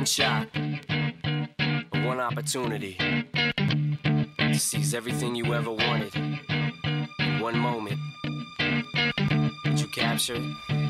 one shot one opportunity to seize everything you ever wanted in one moment, would you capture it?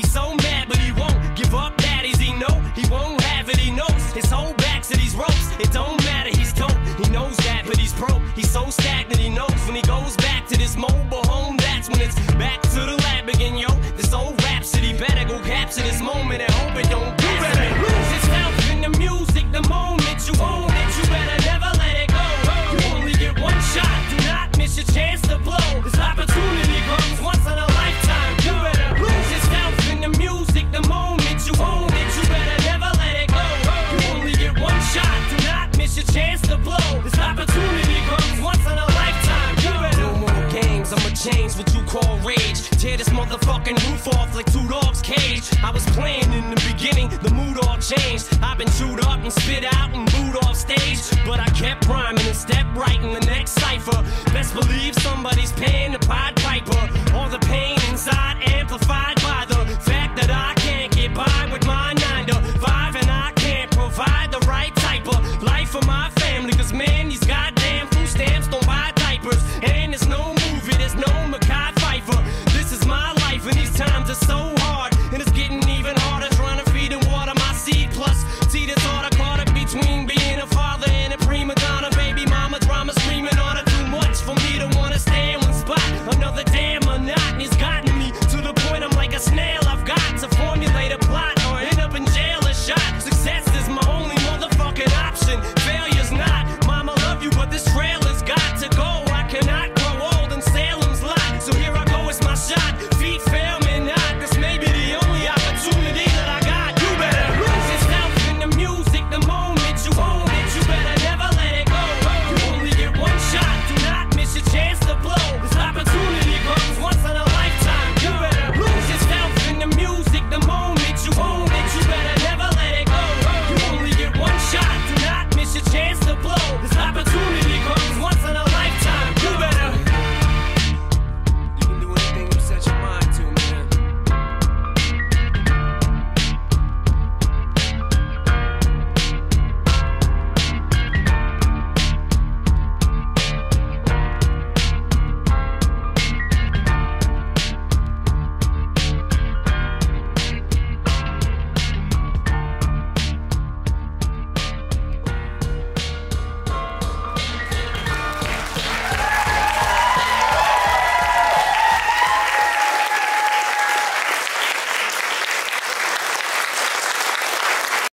He's so mad, but he won't give up. Daddies, he know he won't have it. He knows his whole back to these ropes. It don't matter. He's dope. He knows that, but he's broke. He's so stagnant. He knows when he goes back blow. This opportunity comes once in a lifetime. You better no more games. I'ma change what you call rage. Tear this motherfucking roof off like two dogs' cage. I was playing in the beginning, the mood all changed. I've been chewed up and spit out and booed off stage. But I kept rhyming and stepped right in the next cipher.